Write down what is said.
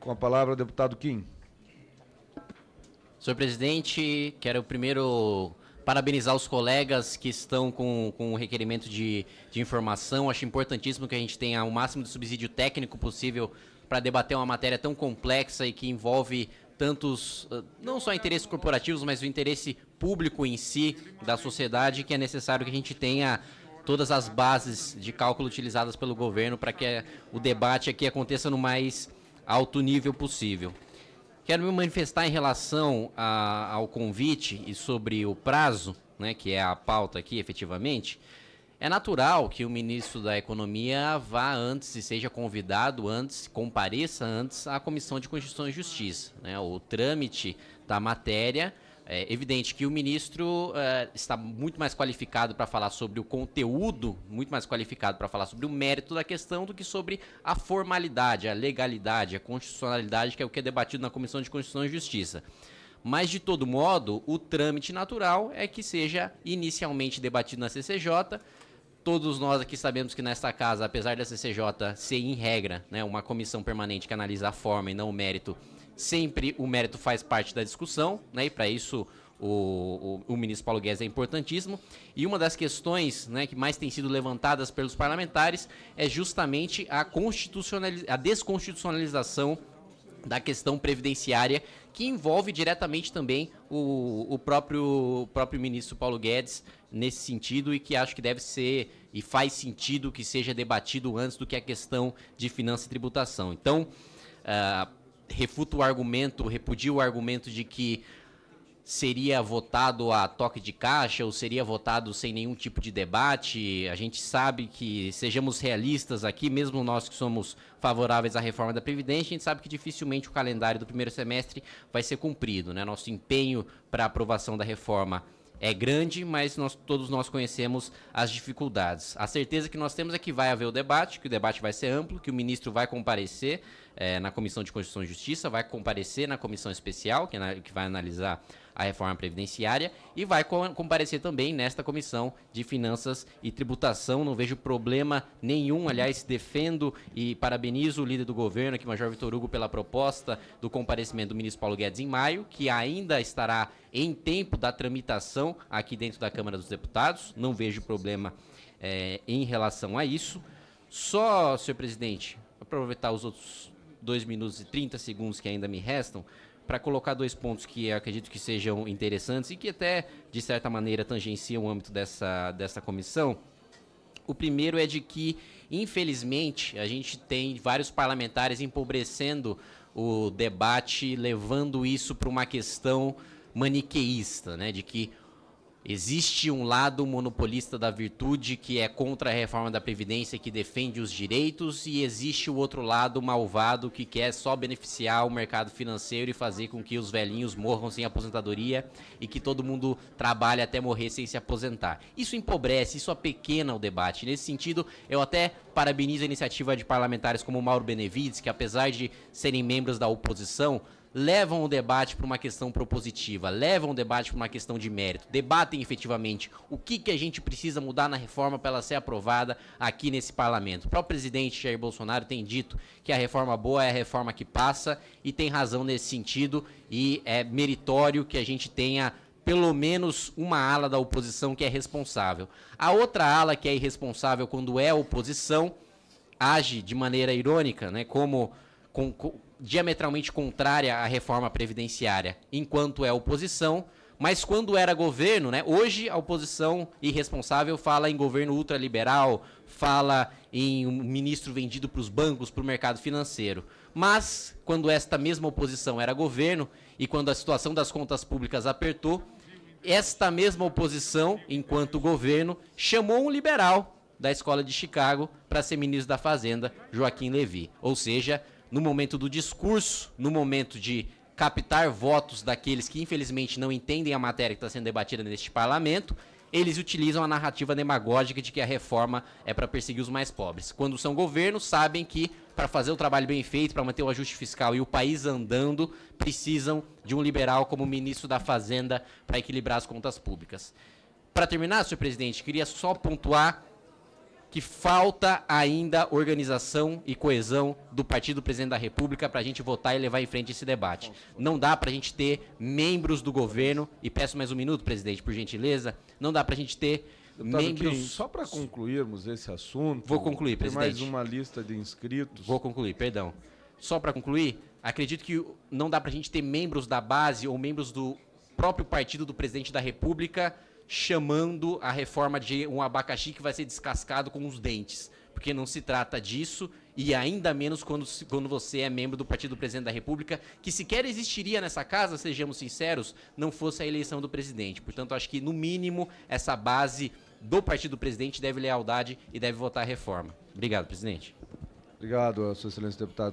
Com a palavra, deputado Kim. Senhor presidente, quero primeiro parabenizar os colegas que estão com, com o requerimento de, de informação. Acho importantíssimo que a gente tenha o máximo de subsídio técnico possível para debater uma matéria tão complexa e que envolve tantos, ah, não só interesses corporativos, mas o interesse público em si da sociedade, que é necessário que a gente tenha todas as bases de cálculo utilizadas pelo governo para que o debate aqui aconteça no mais alto nível possível. Quero me manifestar em relação a, ao convite e sobre o prazo, né, que é a pauta aqui efetivamente. É natural que o ministro da Economia vá antes e seja convidado antes, compareça antes à Comissão de Constituição e Justiça. Né? O trâmite da matéria é evidente que o ministro é, está muito mais qualificado para falar sobre o conteúdo, muito mais qualificado para falar sobre o mérito da questão do que sobre a formalidade, a legalidade, a constitucionalidade, que é o que é debatido na Comissão de Constituição e Justiça. Mas, de todo modo, o trâmite natural é que seja inicialmente debatido na CCJ, Todos nós aqui sabemos que nesta casa, apesar da CCJ ser em regra, né, uma comissão permanente que analisa a forma e não o mérito, sempre o mérito faz parte da discussão, né, e para isso o, o, o, ministro Paulo Guedes é importantíssimo. E uma das questões né, que mais tem sido levantadas pelos parlamentares é justamente a, a desconstitucionalização da questão previdenciária, que envolve diretamente também o, o próprio, próprio ministro Paulo Guedes, nesse sentido e que acho que deve ser e faz sentido que seja debatido antes do que a questão de finança e tributação. Então, uh, refuto o argumento, repudio o argumento de que seria votado a toque de caixa ou seria votado sem nenhum tipo de debate. A gente sabe que, sejamos realistas aqui, mesmo nós que somos favoráveis à reforma da Previdência, a gente sabe que dificilmente o calendário do primeiro semestre vai ser cumprido. Né? Nosso empenho para a aprovação da reforma é grande, mas nós, todos nós conhecemos as dificuldades. A certeza que nós temos é que vai haver o debate, que o debate vai ser amplo, que o ministro vai comparecer é, na Comissão de Constituição e Justiça, vai comparecer na comissão especial, que, é que vai analisar a reforma previdenciária e vai comparecer também nesta comissão de finanças e tributação. Não vejo problema nenhum, aliás, defendo e parabenizo o líder do governo, aqui, Major Vitor Hugo, pela proposta do comparecimento do ministro Paulo Guedes em maio, que ainda estará em tempo da tramitação aqui dentro da Câmara dos Deputados. Não vejo problema é, em relação a isso. Só, senhor presidente, aproveitar os outros 2 minutos e 30 segundos que ainda me restam para colocar dois pontos que acredito que sejam interessantes e que até, de certa maneira, tangenciam o âmbito dessa, dessa comissão. O primeiro é de que, infelizmente, a gente tem vários parlamentares empobrecendo o debate, levando isso para uma questão maniqueísta, né, de que Existe um lado monopolista da virtude que é contra a reforma da Previdência, que defende os direitos, e existe o outro lado malvado que quer só beneficiar o mercado financeiro e fazer com que os velhinhos morram sem aposentadoria e que todo mundo trabalhe até morrer sem se aposentar. Isso empobrece, isso apequena o debate. Nesse sentido, eu até parabenizo a iniciativa de parlamentares como Mauro Benevides, que apesar de serem membros da oposição, levam o debate para uma questão propositiva, levam o debate para uma questão de mérito, debatem efetivamente o que, que a gente precisa mudar na reforma para ela ser aprovada aqui nesse parlamento. O próprio presidente Jair Bolsonaro tem dito que a reforma boa é a reforma que passa e tem razão nesse sentido e é meritório que a gente tenha pelo menos uma ala da oposição que é responsável. A outra ala que é irresponsável quando é oposição age de maneira irônica, né, como com, com, diametralmente contrária à reforma previdenciária, enquanto é oposição, mas quando era governo, né, hoje a oposição irresponsável fala em governo ultraliberal, fala em um ministro vendido para os bancos, para o mercado financeiro. Mas, quando esta mesma oposição era governo e quando a situação das contas públicas apertou, esta mesma oposição, enquanto governo, chamou um liberal da escola de Chicago para ser ministro da Fazenda, Joaquim Levy. Ou seja, no momento do discurso, no momento de captar votos daqueles que infelizmente não entendem a matéria que está sendo debatida neste parlamento, eles utilizam a narrativa demagógica de que a reforma é para perseguir os mais pobres. Quando são governos, sabem que para fazer o trabalho bem feito, para manter o ajuste fiscal e o país andando, precisam de um liberal como ministro da Fazenda para equilibrar as contas públicas. Para terminar, senhor presidente, queria só pontuar que falta ainda organização e coesão do partido do presidente da República para a gente votar e levar em frente esse debate. Não dá para a gente ter membros do governo, e peço mais um minuto, presidente, por gentileza, não dá para a gente ter Deputado membros... Kim, só para concluirmos esse assunto. Vou concluir, tem mais presidente. uma lista de inscritos. Vou concluir, perdão. Só para concluir, acredito que não dá para a gente ter membros da base ou membros do próprio partido do presidente da República chamando a reforma de um abacaxi que vai ser descascado com os dentes. Porque não se trata disso, e ainda menos quando, quando você é membro do partido do presidente da República, que sequer existiria nessa casa, sejamos sinceros, não fosse a eleição do presidente. Portanto, acho que, no mínimo, essa base do partido do presidente deve lealdade e deve votar a reforma. Obrigado, presidente. Obrigado, Sua Excelência Deputado.